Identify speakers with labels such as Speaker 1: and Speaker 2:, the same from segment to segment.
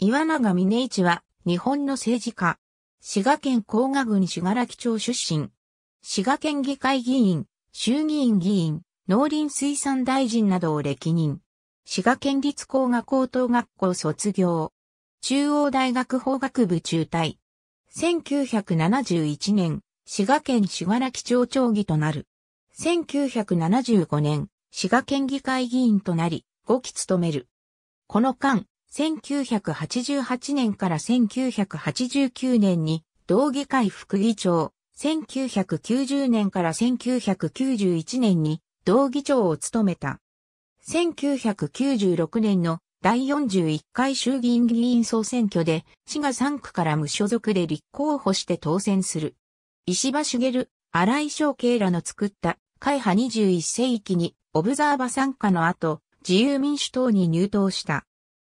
Speaker 1: 岩永峰一は日本の政治家。滋賀県甲賀郡滋賀町出身。滋賀県議会議員、衆議院議員、農林水産大臣などを歴任。滋賀県立工学高等学校卒業。中央大学法学部中退。1971年、滋賀県滋賀良町長議となる。1975年、滋賀県議会議員となり、5期務める。この間、1988年から1989年に、同議会副議長、1990年から1991年に、同議長を務めた。1996年の第41回衆議院議員総選挙で、滋賀3区から無所属で立候補して当選する。石破茂、荒井翔慶らの作った会派21世紀にオブザーバ参加の後、自由民主党に入党した。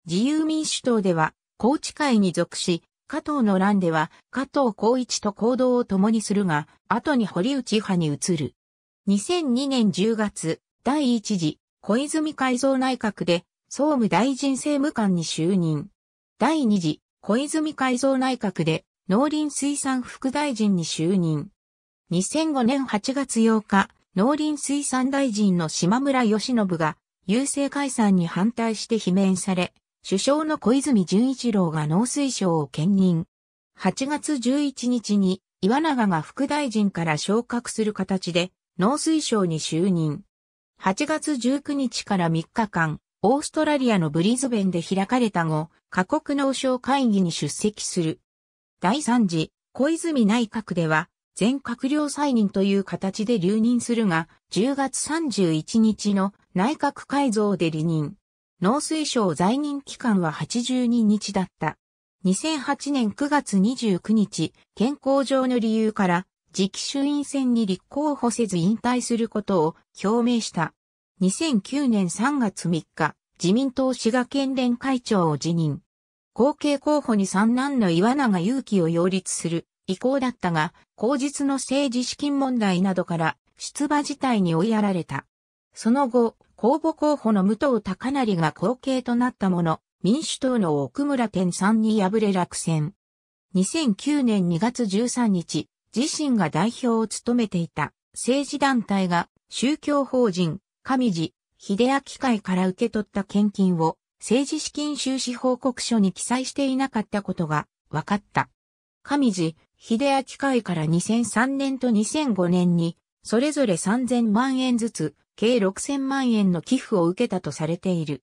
Speaker 1: 自由民主党では、高知会に属し、加藤の乱では、加藤光一と行動を共にするが、後に堀内派に移る。2002年10月、第一次、小泉改造内閣で、総務大臣政務官に就任。第二次、小泉改造内閣で、農林水産副大臣に就任。2005年8月8日、農林水産大臣の島村義信が、郵政解散に反対して罷免され、首相の小泉純一郎が農水省を兼任。8月11日に岩永が副大臣から昇格する形で農水省に就任。8月19日から3日間、オーストラリアのブリズベンで開かれた後、各国農省会議に出席する。第3次、小泉内閣では、全閣僚再任という形で留任するが、10月31日の内閣改造で離任。農水省在任期間は82日だった。2008年9月29日、健康上の理由から次期衆院選に立候補せず引退することを表明した。2009年3月3日、自民党滋賀県連会長を辞任。後継候補に三男の岩永祐希を擁立する意向だったが、後日の政治資金問題などから出馬自体に追いやられた。その後、公募候補の武藤高成が後継となったもの、民主党の奥村天さんに敗れ落選。2009年2月13日、自身が代表を務めていた政治団体が宗教法人上地秀明会から受け取った献金を政治資金収支報告書に記載していなかったことが分かった。上地秀明会から2003年と2005年にそれぞれ3000万円ずつ計6000万円の寄付を受けたとされている。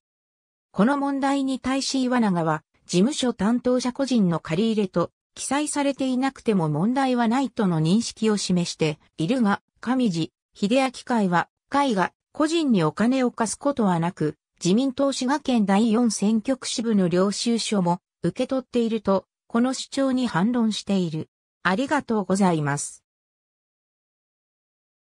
Speaker 1: この問題に対し岩永は、事務所担当者個人の借り入れと記載されていなくても問題はないとの認識を示しているが、上地、秀明会は、会が個人にお金を貸すことはなく、自民党滋賀県第4選挙区支部の領収書も受け取っていると、この主張に反論している。ありがとうございます。